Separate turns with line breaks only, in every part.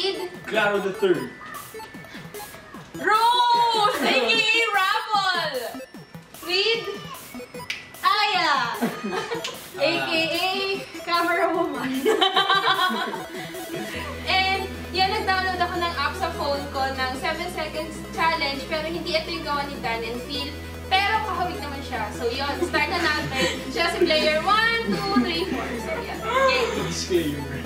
Reed.
Claro the third.
Rose! A.K.A. Rapple! Reed. Aya! A.K.A. Camera Woman. And yan, nag-download ako ng app sa phone ko ng 7 Seconds Challenge pero hindi ito yung gawa ni Dan and Phil. Pero kahawig naman siya. So yun, start na natin. Siya si player 1, 2, 3, 4. So yan. Okay.
Disclaimer.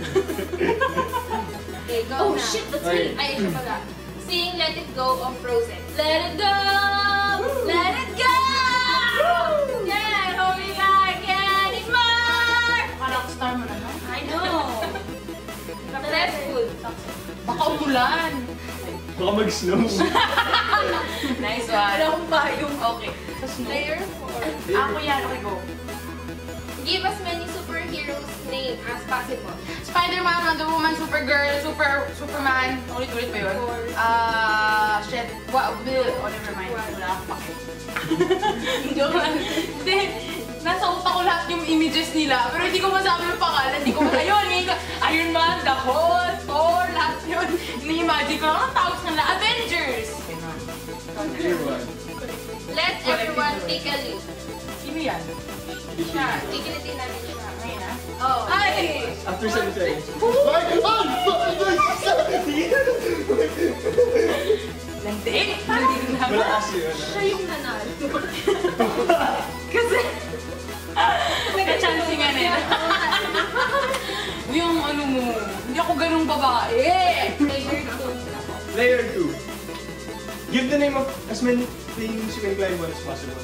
Okay, go
Oh,
na.
shit, that's
me.
Ay, siya pala. Sing Let It Go of Frozen. Let it go! Let it go! Yeah, hold me like anymore!
Rockstar mo na, no?
I know. Successful.
Baka umulan.
Baka mag-snow.
Nice one.
Wala akong payong.
Okay.
Player 4.
Ako yan. Okay, go.
Give as many superheroes name as possible.
Spider-Man, Wonder Woman, Supergirl, Super, Superman. Ulit-ulit ba yun? Ah, shit. Wow. Oh, never mind. Wala akong pake. Joke lang. Hindi. Nasa utak ko lahat yung images nila, pero hindi ko masabi yung pangalan. Hindi ko ayun, hindi ko, Iron Man, The Hulk, Thor, lahat yun. Ini-imagine ko lang ang tawag sa nila, Avengers!
Let everyone take a leap.
Sino yan?
Siya. Kikilitin namin siya.
Ngayon ah.
Oh,
Ay!
After 7 seconds. Ay!
Hindi! Hindi rin naman.
Malakas yun.
siya yung nanalo.
Kasi, nagka-chance nga na yun. Yung ano mo, hindi ako ganung babae.
Player 2.
Player 2. Give the name of as many things you can climb on as possible.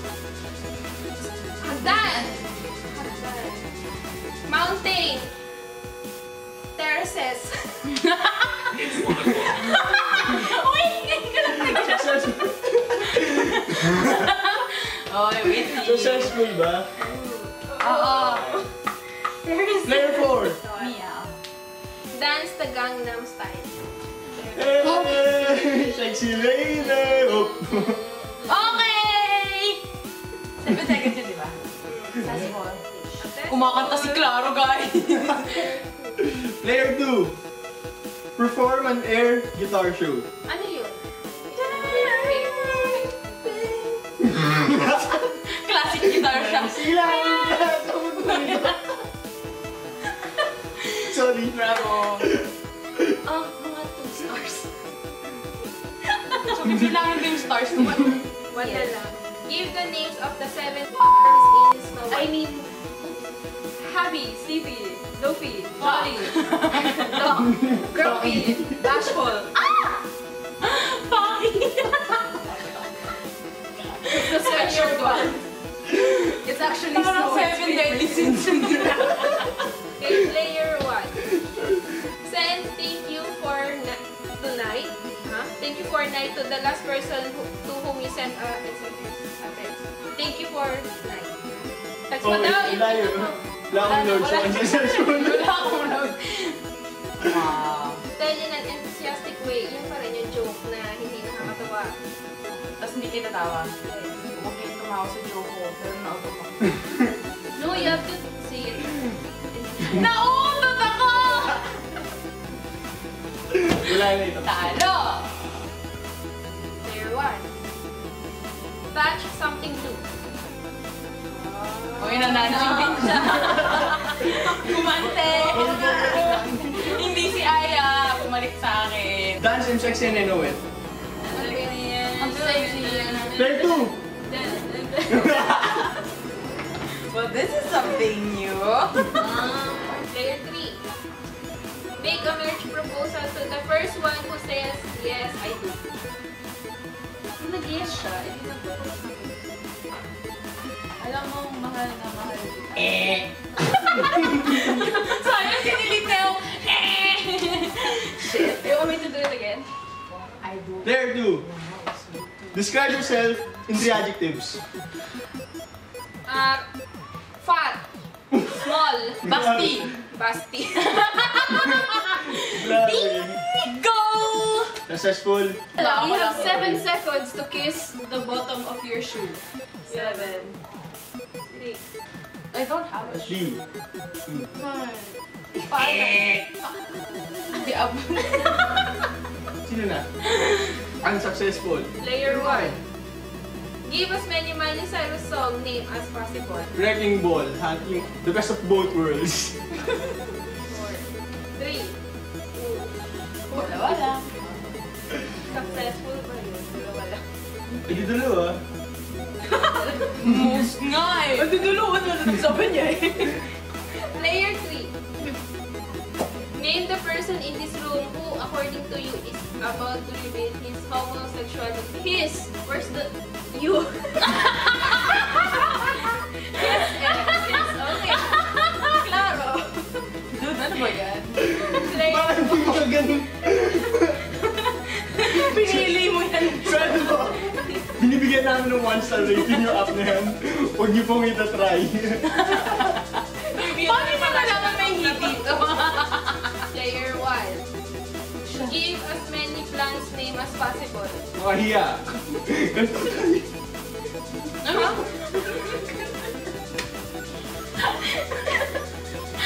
Terraces.
Uy! Hindi ka lang
Successful.
Oy, wait.
Successful ba?
Oo.
Player 4.
Meow.
Dance the Gangnam Style.
Hey! Sexy lady! Oh.
Okay! 7 seconds yun, di ba? Successful. Kumakanta si Claro, guys.
Player 2. Perform an air guitar show.
Ano yun?
Classic guitar siya.
Sila! Sorry.
Bravo.
Ah, mga two stars.
So, bibilangin ko yung stars mo.
Wala lang. Give the names of the seven in Snow White.
I mean,
Happy, Sleepy, Loopy, Jolly, Dog, Grumpy, Bashful.
Paki!
The sweatshirt one. It's actually
Parang
Snow
seven deadly sins.
Okay, player one. Send thank you for tonight. Huh? Thank you for night to the last person who, to whom you sent a SMS. a text. Thank you for night. Mo
Oh,
daw.
wala yun. Akong unsuccessful.
Wala akong note. Wow.
Tell in an enthusiastic way. Yun pa rin yung joke na hindi nakakatawa.
Tapos hindi kita tawa. Huwag kayong tumawa sa joke ko, pero nautot ako.
No, you have to say it.
Nautot ako!
Wala na ito.
Talo!
Player one. Touch something blue.
Uy, nananjing din siya. Kumante! Hindi si Aya. Bumalik sa akin.
Dance and sex and I know it.
Ano?
Ang sexy yan.
Player 2.
Well, this is something new.
Um, player 3. Make a marriage proposal to the first one who says, yes, I do. Kung nag-yes siya, hindi nag-propose
mahal na mahal. Eh! Sayang sinilit na yung eh!
Shit. Do you want me to do it again?
I do.
Player 2. Describe yourself in three adjectives.
Uh, fat. Small.
Basti!
Basti.
Grabe.
Go!
Successful.
you have 7 seconds to kiss the bottom of your shoe. 7. 3.
I don't have a shoe.
Three.
Paano? Di ab.
Sino na? Unsuccessful.
Player 1. Give as many Miley Cyrus song name as possible.
Wrecking Ball. Hunting the best of both worlds.
4. 3.
Wala, wala.
Successful ba yun? Wala, wala.
Di dalawa.
Most nga eh. Ang duduluan na sabi niya eh.
Player 3. Name the person in this room who, according to you, is about to reveal his homosexuality. His! Where's the... You? ex. Yes, okay. Claro.
Dude, ano ba yan?
Player
Bakit hindi mo ka ganun? Ng one star rating yung app na yan. Huwag niyo pong itatry.
Paano mo malaman may hindi dito?
Player 1. Give as many plants name as possible.
Makahiya. Ganito tayo.
Ano?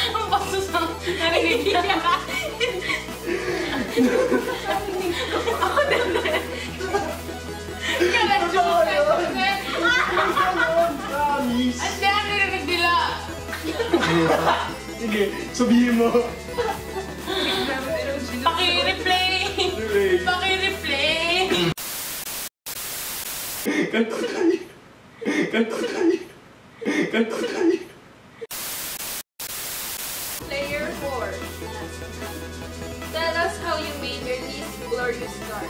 Ang bastos ng narinig niya. Ako din
Sige, sabihin mo.
Paki-replay. Paki-replay.
Ganito tayo. Ganito tayo. Ganito tayo.
Player 4. Tell us how you made your least glorious scar.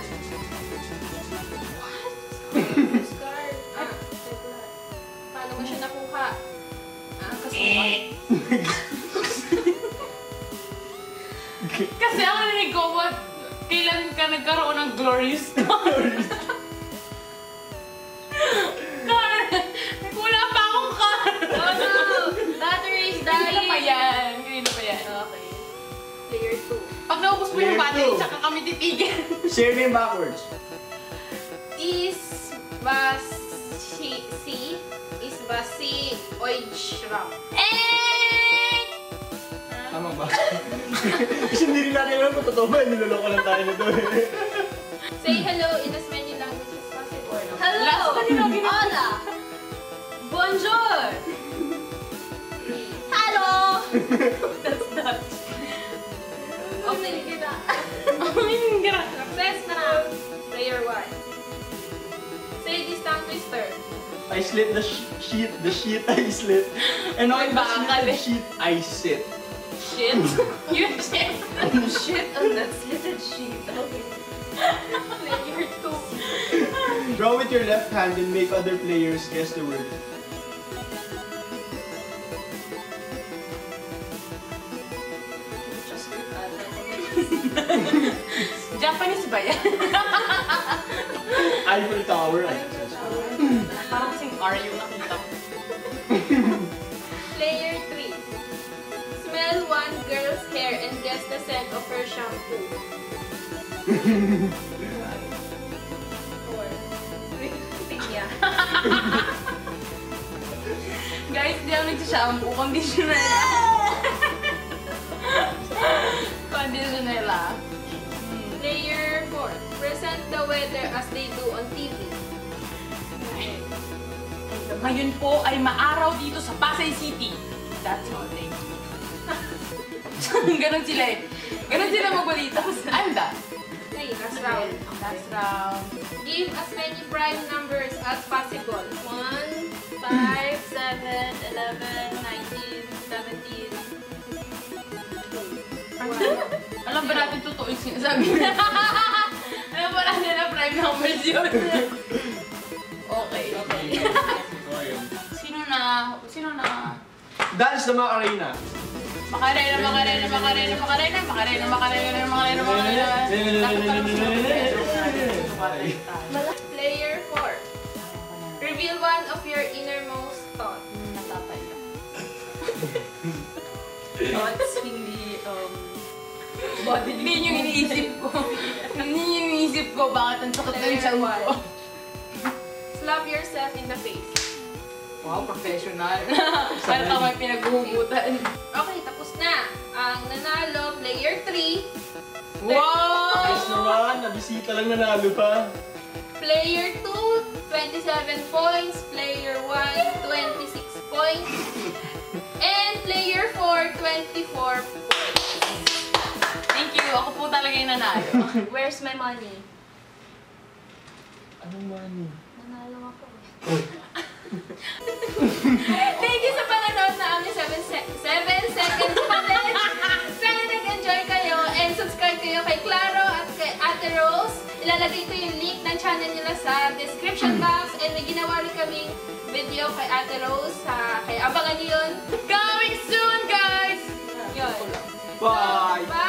Kasi
ang narinig ko, what, kailan ka nagkaroon ng glorious story? Car! Wala pa akong car!
Oh no! Battery is
Kanina pa
dying!
yan. Kanina pa yan.
Okay. Player 2.
Pag naubos mo yung battery,
two.
tsaka kami titigil.
Share name backwards.
Is ba si si ba si Oijram?
Eh!
Tama ba? Kasi hindi rin natin alam kung totoo ba. Niloloko lang tayo nito eh.
Say hello in as many languages as possible.
Last pa nila ginawa.
Hola! Bonjour! Hello!
That's Dutch.
Okay.
Ay, gra-
Success na!
I slit the sh- sheet, the sheet I slit. And
May
on the
bakal eh.
sheet, I sit.
Shit. You shit.
Shit on that slitted sheet. Okay. Player 2.
Draw with your left hand and make other players guess the word.
Japanese ba yan?
Eiffel Tower.
Parang kasing R yung nakita ko.
Player 3. Smell one girl's hair and guess the scent of her shampoo. Four. Three. Tingya.
Guys, di ako nagsashampoo. Conditioner lang. Conditioner lang.
Player 4. Present the weather as they do on TV.
Ngayon po ay maaraw dito sa Pasay City. That's all, thank you. Ganon sila eh. Ganon sila magbalita. I'm done.
3. Last round.
Last round.
Give as many prime numbers as possible. 1, 5, 7, 11, 19, 17.
Alam ba natin totoo yung sinasabi niya? Alam ba natin na prime numbers yun? okay, okay. Sino na? Sino na?
Dance the Macarena.
Macarena, Macarena, Macarena, Macarena, Macarena, Macarena, Macarena, Macarena.
Player 4. Reveal one of your innermost thought.
Natatayo. Thoughts, hindi, um, body Hindi yung iniisip ko. Hindi yung iniisip ko bakit ang sakit ng tiyan ko.
Slap yourself in the face.
Wow, professional. Kaya tama yung pinaghuhugutan.
Okay, tapos na. Ang nanalo, player 3.
Wow!
Nice naman, nabisita lang nanalo pa.
Player 2, 27 points. Player 1, 26 points. And player 4, 24 points.
Thank you. Ako po talaga yung nanalo.
Where's my money?
Anong money?
Nanalo ako.
Uy,
Thank you sa panonood na aming 7 se- 7 seconds challenge. Sana nag-enjoy kayo and subscribe kayo kay Claro at kay Ate Rose. Ilalagay ko yung link ng channel nila sa description box and may ginawa rin kaming video kay Ate Rose. sa kaya abangan niyo yun.
Coming soon, guys!
Yun.
bye!
Bye!